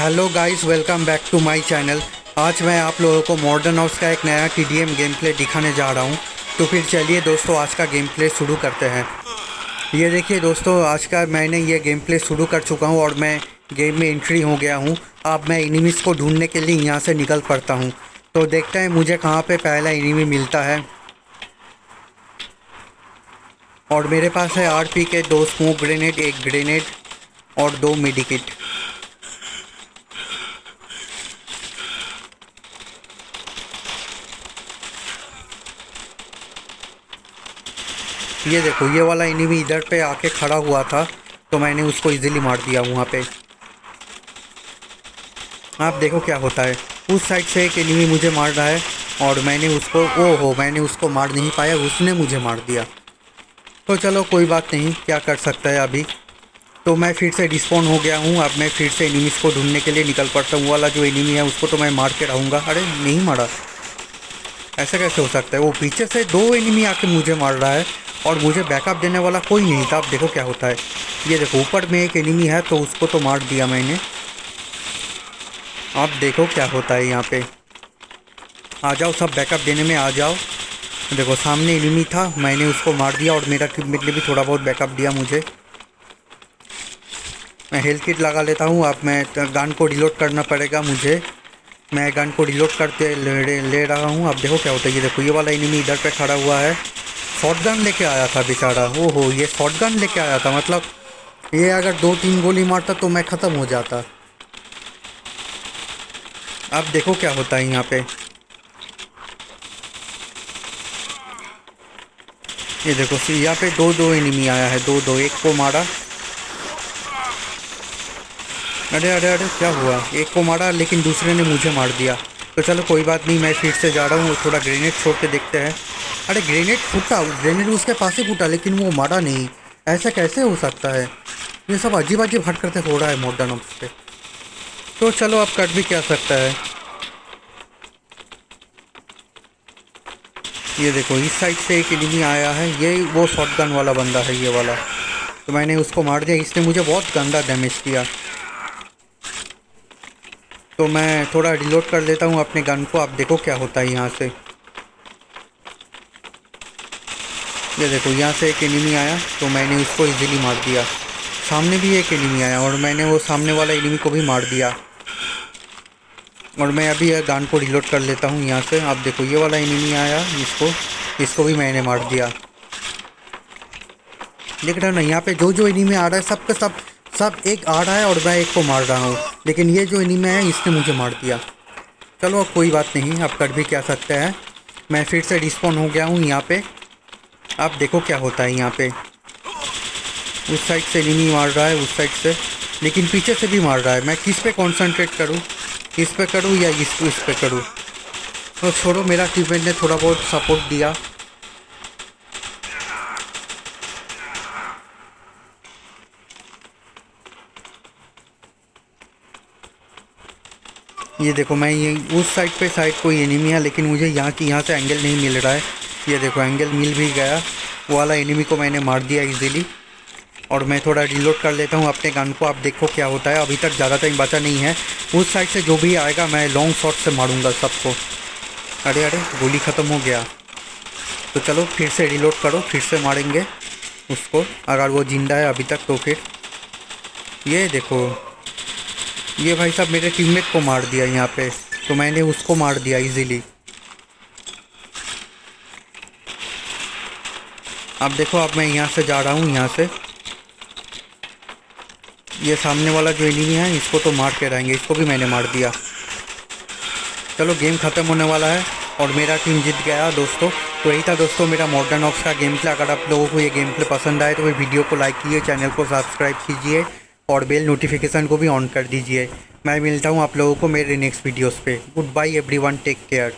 Hello guys welcome back to my channel आज मैं आप लोगों को मॉडर्न हाउस का एक नया टी गेम प्ले दिखाने जा रहा हूँ। तो फिर चलिए दोस्तों, आज का गेम प्ले शुरू करते हैं। ये देखिए दोस्तों, आज का मैंने ये गेम प्ले शुरू कर चुका हूँ और मैं गेम में एंट्री हो गया हूँ। अब मैं इनिमीज़ को ढूँढने के लिए यहाँ से निकल पड़ता हूँ। तो देखते हैं मुझे कहाँ पर पहला इनिमी मिलता है। और मेरे पास है आर के दो स्मोक ग्रेनेड एक ग्रेनेड और दो मेडिकेट ये देखो, ये वाला एनिमी इधर पे आके खड़ा हुआ था तो मैंने उसको इजीली मार दिया वहाँ पे। आप देखो क्या होता है। उस साइड से एक एनिमी मुझे मार रहा है, और मैंने उसको ओ हो मैंने उसको मार नहीं पाया, उसने मुझे मार दिया। तो चलो, कोई बात नहीं, क्या कर सकता है अभी? तो मैं फिर से डिस्पॉन हो गया हूँ, अब मैं फिर से एनिमीज़ को ढूँढने के लिए निकल पड़ता हूँ। वाला जो एनिमी है, उसको तो मैं मार के रहूँगा। अरे, नहीं मारा। ऐसा कैसे हो सकता है? वो पीछे से दो एनिमी आके मुझे मार रहा है। और मुझे बैकअप देने वाला कोई नहीं था। अब देखो क्या होता है। ये देखो ऊपर में एक एनिमी है तो उसको तो मार दिया मैंने। अब देखो क्या होता है यहाँ पे। आ जाओ सब बैकअप देने में आ जाओ। देखो सामने एनिमी था मैंने उसको मार दिया और मेरा टीममेट ने भी थोड़ा बहुत बैकअप दिया मुझे। मैं हेल्थ किट लगा लेता हूँ अब मैं गन को डिलोड करना पड़ेगा मुझे। मैं गन को डिलोड करते ले, ले रहा हूँ। अब देखो क्या होता है ये देखो ये वाला एनिमी इधर पे खड़ा हुआ है। शॉर्ट गन लेके आया था बेचारा। ओ हो ये शॉर्ट गन लेके आया था मतलब ये अगर दो तीन गोली मारता तो मैं ख़त्म हो जाता। अब देखो क्या होता है यहाँ पे। ये देखो यहाँ पे दो दो एनिमी आया है दो दो एक को मारा। अरे अरे अरे, क्या हुआ? एक को मारा, लेकिन दूसरे ने मुझे मार दिया। तो चलो, कोई बात नहीं, मैं फिर से जा रहा हूँ, थोड़ा ग्रेनेड छोड़ के देखते हैं। अरे ग्रेनेड फूटा ग्रेनेड उसके पास ही फूटा, लेकिन वो मारा नहीं। ऐसा कैसे हो सकता है? ये सब अजीब अजीब हट करते हो रहा है मॉडर्न ऑप्स पे। तो चलो आप कट भी क्या सकता है? ये देखो, इस साइड से एक एनिमी आया है। ये वो शॉर्ट गन वाला बंदा है, ये वाला। तो मैंने उसको मार दिया। इसने मुझे बहुत गंदा डैमेज किया। तो मैं थोड़ा रिलोड कर लेता हूँ अपने गन को। आप देखो क्या होता है यहाँ से। ये देखो, यहाँ से एक एनिमी आया तो मैंने उसको इजीली मार दिया। सामने भी एक एनिमी आया, और मैंने वो सामने वाला एनिमी को भी मार दिया। और मैं अभी यह गान को रिलोड कर लेता हूँ यहाँ से। आप देखो, ये वाला एनिमी आया, इसको इसको भी मैंने मार दिया। देख रहे ना, यहाँ पे जो जो एनिमी आ रहा है, सबका, सब सब एक आ रहा है और मैं एक को मार रहा हूँ। लेकिन ये जो एनिमी है इसने मुझे मार दिया। चलो, अब कोई बात नहीं, अब कर भी क्या सकते हैं। मैं फिर से रिस्पॉन्ड हो गया हूँ यहाँ पे। आप देखो क्या होता है यहाँ पे। उस साइड से एनिमी मार रहा है, उस साइड से। लेकिन पीछे से भी मार रहा है। मैं किस पे कंसंट्रेट करूँ? इस पे करूँ या इस इस पे करूँ? तो छोड़ो, मेरा टीममेट ने थोड़ा बहुत सपोर्ट दिया। ये देखो, मैं ये, उस साइड पे साइड कोई एनिमी है, लेकिन मुझे यहाँ की, यहाँ से एंगल नहीं मिल रहा है। ये देखो एंगल मिल भी गया। वो वाला एनिमी को मैंने मार दिया इजीली और मैं थोड़ा रिलोड कर लेता हूँ अपने गन को। आप देखो क्या होता है। अभी तक ज़्यादा टाइम बचा नहीं है। उस साइड से जो भी आएगा, मैं लॉन्ग शॉट से मारूँगा सबको। अरे अरे, गोली ख़त्म हो गया। तो चलो, फिर से रिलोड करो, फिर से मारेंगे उसको। अगर वो ज़िंदा है अभी तक तो फिर। ये देखो। ये भाई साहब मेरे टीममेट को मार दिया यहाँ पे। तो मैंने उसको मार दिया इजीली अब देखो अब मैं यहाँ से जा रहा हूँ, यहाँ से। ये सामने वाला जो एनिमी है, इसको तो मार के रहेंगे, इसको भी मैंने मार दिया। चलो गेम ख़त्म होने वाला है, और मेरा टीम जीत गया दोस्तों। तो यही था दोस्तों, मेरा मॉडर्न ऑक्स का गेम प्ले अगर आप लोगों को ये गेम प्ले पसंद आए तो वो वीडियो को लाइक कीजिए चैनल को सब्सक्राइब कीजिए, और बेल नोटिफिकेशन को भी ऑन कर दीजिए। मैं मिलता हूँ आप लोगों को मेरे नेक्स्ट वीडियोज़ पे। Good bye every take care